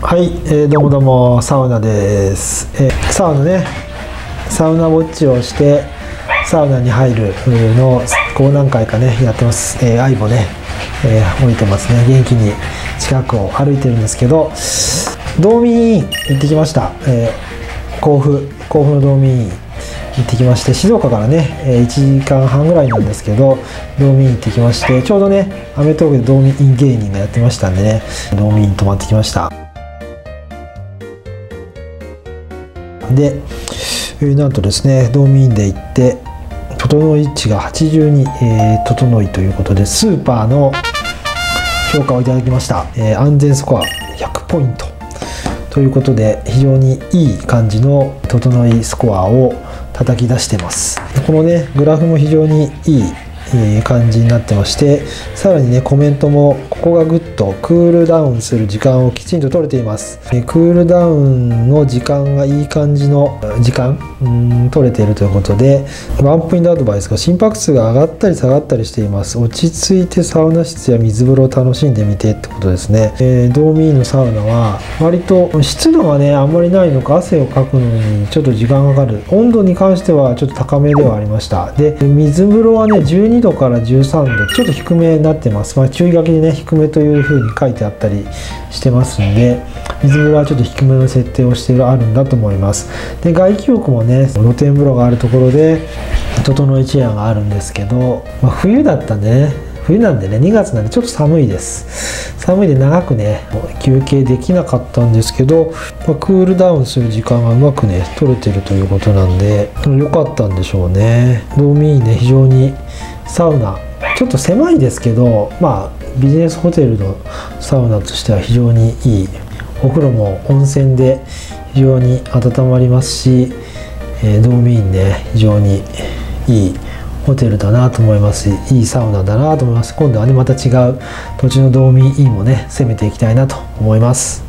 はい、えーどうもどうもサウナです、えーサウナね。サウナウォッチをしてサウナに入るのをこう何回かねやってます、えー、愛もね、えー降りてますね。元気に近くを歩いてるんですけど道民院行ってきました、えー甲府甲府の道民院行ってきまして静岡からね、えー1時間半ぐらいなんですけど道民院行ってきましてちょうどね『アメトーーク』で道民院芸人がやってましたんでね道民院泊まってきました。で、えーなんとですね道民院で行って整い値が82、えー整いということでスーパーの評価をいただきました、えー安全スコア100ポイントということで非常にいい感じの整いスコアを叩き出してます。このねグラフも非常にいいえ感じになってましてさらにねコメントもここがぐっとクールダウンする時間をきちんと取れています。えクールダウンの時間がいい感じの時間うん取れているということでワンポイントアドバイスが心拍数が上がったり下がったりしています。落ち着いてサウナ室や水風呂を楽しんでみてってことですね、えー、ドーミーのサウナは割と湿度がねあんまりないのか汗をかくのにちょっと時間がかかる。温度に関してはちょっと高めではありました。で水風呂はね12度から13度ちょっと低めになってます、まあ、注意書きでね低めというふうに書いてあったりしてますんで水風呂はちょっと低めの設定をしているあるんだと思います。で外気浴もね露天風呂があるところで整いチェアがあるんですけど、まあ、冬だったね。冬なんでね2月なんでちょっと寒いです。寒いで長くね休憩できなかったんですけど、まあクールダウンする時間がうまくね取れてるということなんで良かったんでしょうね。道民院ね非常にサウナちょっと狭いですけどまあビジネスホテルのサウナとしては非常にいい。お風呂も温泉で非常に温まりますし、えー、道民院ね非常にいい。ホテルだなと思いますしいいサウナだなと思います。今度はねまた違う土地の道民院もね攻めていきたいなと思います「